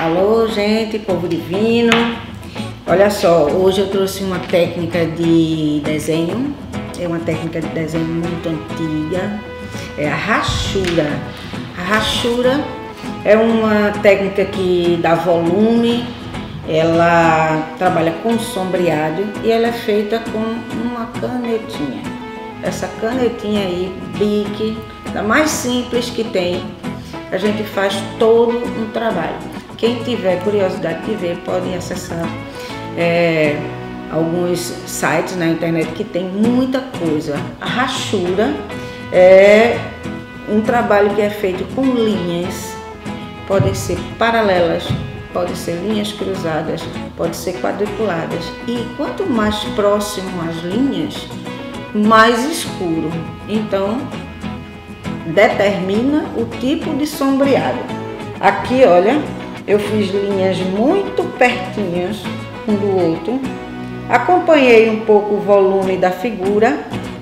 Alô, gente, povo divino. Olha só, hoje eu trouxe uma técnica de desenho. É uma técnica de desenho muito antiga. É a rachura. A rachura é uma técnica que dá volume, ela trabalha com sombreado e ela é feita com uma canetinha. Essa canetinha aí, Bic, da mais simples que tem, a gente faz todo um trabalho. Quem tiver curiosidade de ver, pode acessar é, alguns sites na internet que tem muita coisa. A rachura é um trabalho que é feito com linhas, podem ser paralelas, podem ser linhas cruzadas, podem ser quadriculadas. E quanto mais próximo as linhas, mais escuro. Então, determina o tipo de sombreado. Aqui, olha, eu fiz linhas muito pertinhas um do outro, acompanhei um pouco o volume da figura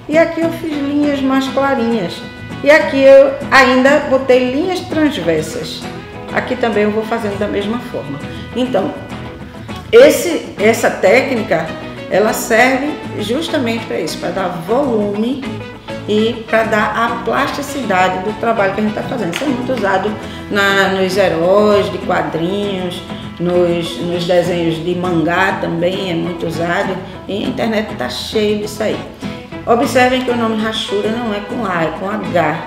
e aqui eu fiz linhas mais clarinhas. E aqui eu ainda botei linhas transversas. Aqui também eu vou fazendo da mesma forma. Então, esse, essa técnica, ela serve justamente para isso, para dar volume e para dar a plasticidade do trabalho que a gente está fazendo. Isso é muito usado na, nos heróis de quadrinhos, nos, nos desenhos de mangá também é muito usado e a internet está cheio disso aí. Observem que o nome rachura não é com A, é com H.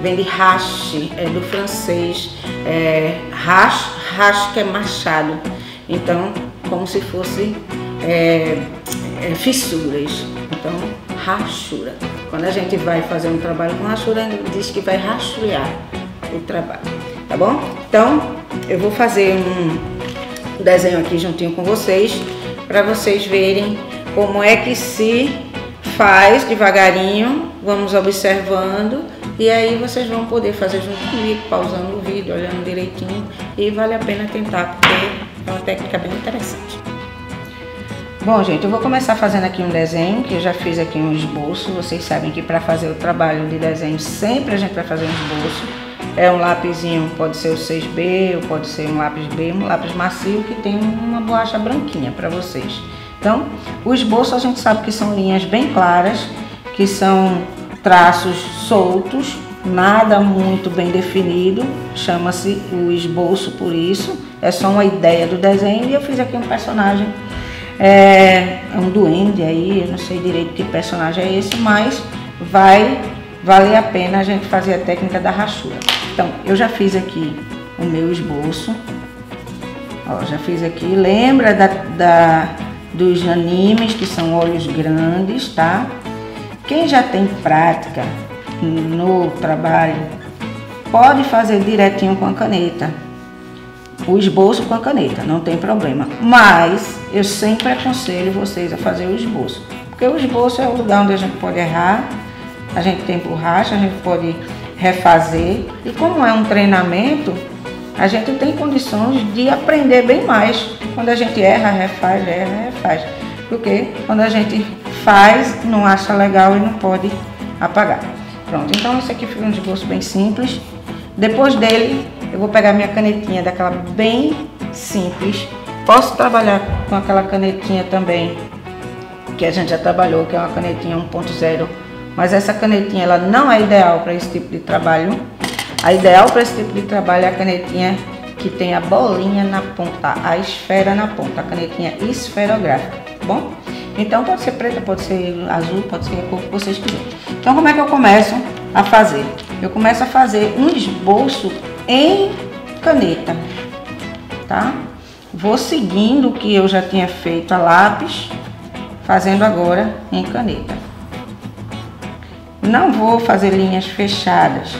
Vem de rache, é do francês, é, rache, rache que é machado. Então, como se fosse é, é, fissuras. Então, rachura. Quando a gente vai fazer um trabalho com rachura, diz que vai rachulhar o trabalho, tá bom? Então, eu vou fazer um desenho aqui juntinho com vocês, para vocês verem como é que se faz devagarinho, vamos observando e aí vocês vão poder fazer junto comigo, pausando o vídeo, olhando direitinho e vale a pena tentar, porque é uma técnica bem interessante. Bom, gente, eu vou começar fazendo aqui um desenho, que eu já fiz aqui um esboço. Vocês sabem que para fazer o trabalho de desenho, sempre a gente vai fazer um esboço. É um lápisinho, pode ser o 6B, ou pode ser um lápis B, um lápis macio que tem uma borracha branquinha para vocês. Então, o esboço a gente sabe que são linhas bem claras, que são traços soltos, nada muito bem definido, chama-se o esboço por isso, é só uma ideia do desenho e eu fiz aqui um personagem é, é um duende aí, eu não sei direito que personagem é esse, mas vai valer a pena a gente fazer a técnica da rachura. Então, eu já fiz aqui o meu esboço, ó, já fiz aqui, lembra da, da, dos animes que são olhos grandes, tá? Quem já tem prática no trabalho, pode fazer direitinho com a caneta, o esboço com a caneta, não tem problema. Mas eu sempre aconselho vocês a fazer o esboço, porque o esboço é o lugar onde a gente pode errar, a gente tem borracha, a gente pode refazer e como é um treinamento, a gente tem condições de aprender bem mais quando a gente erra, refaz, erra, refaz. Porque quando a gente faz, não acha legal e não pode apagar. Pronto, então esse aqui foi um esboço bem simples. Depois dele, eu vou pegar minha canetinha daquela bem simples. Posso trabalhar com aquela canetinha também, que a gente já trabalhou, que é uma canetinha 1.0. Mas essa canetinha, ela não é ideal para esse tipo de trabalho. A ideal para esse tipo de trabalho é a canetinha que tem a bolinha na ponta, a esfera na ponta, a canetinha esferográfica, tá bom? Então pode ser preta, pode ser azul, pode ser a cor que vocês quiserem. Então como é que eu começo a fazer? Eu começo a fazer um esboço em caneta, tá? Vou seguindo o que eu já tinha feito a lápis, fazendo agora em caneta. Não vou fazer linhas fechadas.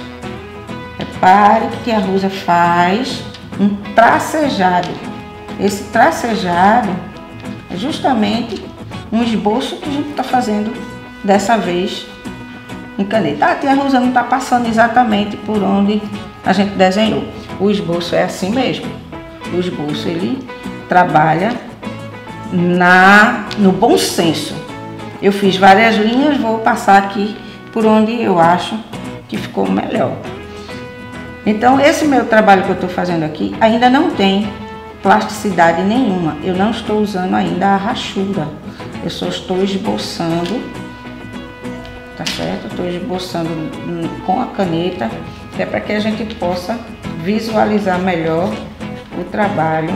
Repare que a Rosa faz um tracejado. Esse tracejado é justamente um esboço que a gente está fazendo dessa vez em caneta. Ah, a tia Rosa não está passando exatamente por onde a gente desenhou. O esboço é assim mesmo. O esboço ele trabalha na no bom senso. Eu fiz várias linhas, vou passar aqui por onde eu acho que ficou melhor. Então, esse meu trabalho que eu estou fazendo aqui ainda não tem plasticidade nenhuma. Eu não estou usando ainda a rachura. Eu só estou esboçando, tá certo? Estou esboçando com a caneta, é para que a gente possa visualizar melhor o trabalho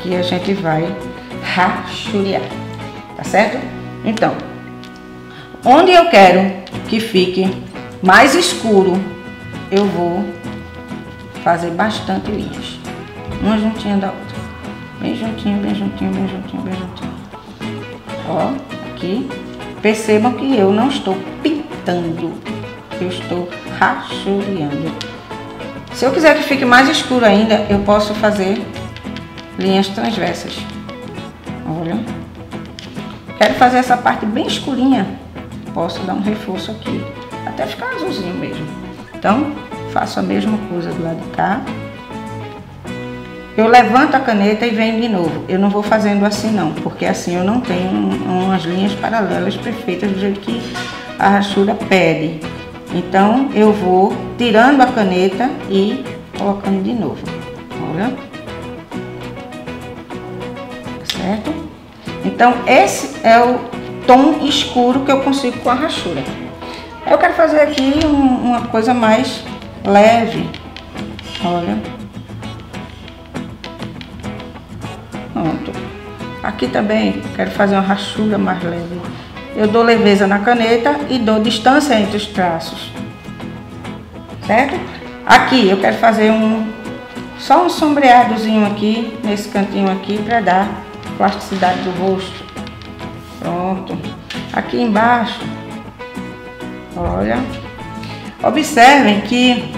que a gente vai rachurear, tá certo? Então, onde eu quero que fique mais escuro, eu vou fazer bastante linhas. Uma juntinha da outra. Bem juntinho, bem juntinho, bem juntinho, bem juntinho. Ó, aqui. Percebam que eu não estou pintando. Eu estou rachureando. Se eu quiser que fique mais escuro ainda, eu posso fazer linhas transversas. Olha. Quero fazer essa parte bem escurinha. Posso dar um reforço aqui. Até ficar azulzinho mesmo. Então, faço a mesma coisa do lado de cá. Eu levanto a caneta e venho de novo. Eu não vou fazendo assim não, porque assim eu não tenho umas linhas paralelas perfeitas do jeito que a rachura pede. Então eu vou tirando a caneta e colocando de novo. Olha. Certo? Então esse é o tom escuro que eu consigo com a rachura. Eu quero fazer aqui um, uma coisa mais leve. Olha. Pronto. Aqui também quero fazer uma rachura mais leve. Eu dou leveza na caneta e dou distância entre os traços. Certo? Aqui eu quero fazer um só um sombreadozinho aqui, nesse cantinho aqui, para dar plasticidade do rosto. Pronto. Aqui embaixo, olha, Observem que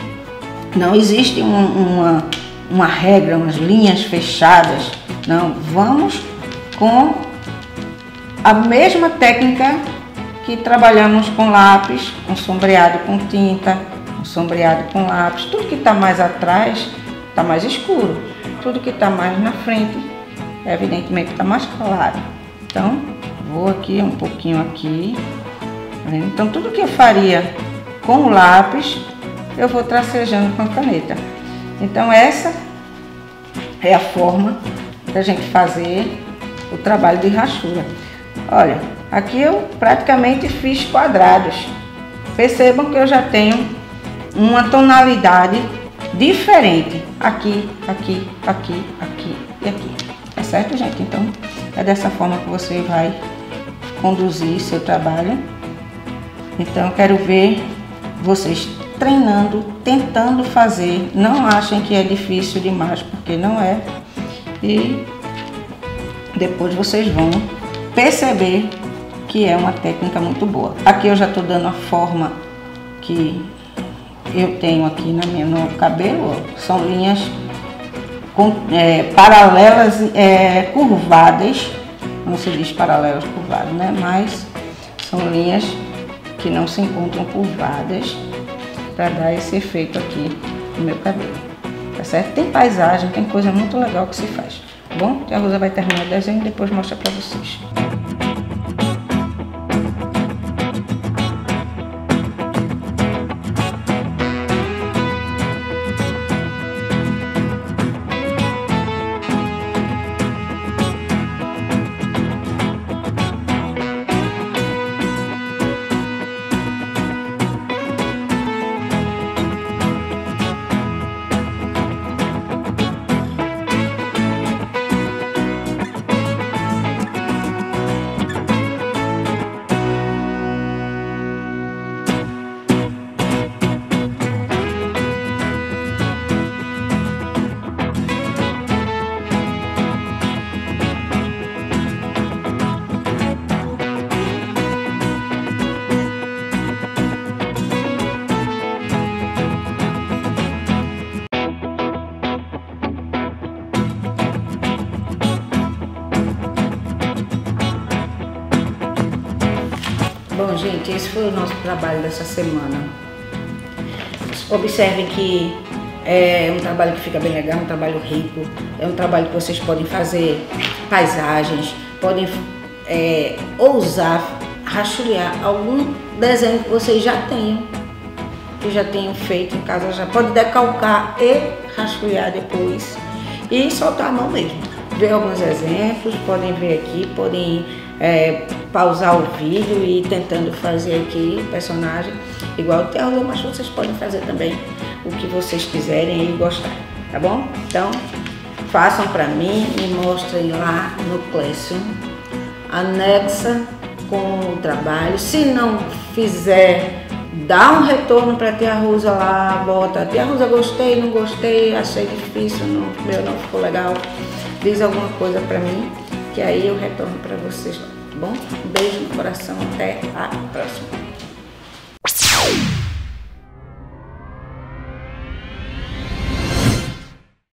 não existe um, uma, uma regra, umas linhas fechadas. Não, vamos com a mesma técnica que trabalhamos com lápis, um sombreado com tinta, um sombreado com lápis. Tudo que está mais atrás está mais escuro. Tudo que está mais na frente, evidentemente, está mais claro. Então, vou aqui um pouquinho aqui. Tá então, tudo que eu faria com o lápis, eu vou tracejando com a caneta. Então essa é a forma da gente fazer o trabalho de rachura. Olha, aqui eu praticamente fiz quadrados. Percebam que eu já tenho uma tonalidade diferente aqui, aqui, aqui, aqui e aqui. É certo, gente? Então, é dessa forma que você vai conduzir seu trabalho. Então, eu quero ver vocês treinando, tentando fazer. Não achem que é difícil demais, porque não é. E depois vocês vão perceber que é uma técnica muito boa. Aqui eu já estou dando a forma que eu tenho aqui na minha, cabelo. São linhas com, é, paralelas, é, curvadas. Não se diz paralelas curvadas, né? Mas são linhas que não se encontram curvadas para dar esse efeito aqui no meu cabelo. Tá certo? Tem paisagem, tem coisa muito legal que se faz. Tá bom? A Rosa vai terminar o desenho e depois mostra para vocês. Gente, esse foi o nosso trabalho dessa semana. Observem que é um trabalho que fica bem legal, um trabalho rico, é um trabalho que vocês podem fazer paisagens, podem é, ousar rachurear algum desenho que vocês já tenham. que já tenham feito em casa, já pode decalcar e rascunhar depois e soltar a mão mesmo. Ver alguns exemplos, podem ver aqui, podem é, pausar o vídeo e tentando fazer aqui personagem igual o Teodoro, mas vocês podem fazer também o que vocês quiserem e gostar, tá bom? Então, façam para mim, me mostrem lá no Classroom, anexa com o trabalho. Se não fizer, dá um retorno para tia Rosa lá, bota, tia Rosa, gostei, não gostei, achei difícil, não, meu não ficou legal. Diz alguma coisa para mim, que aí eu retorno para vocês, tá bom? Um beijo no coração, até a próxima.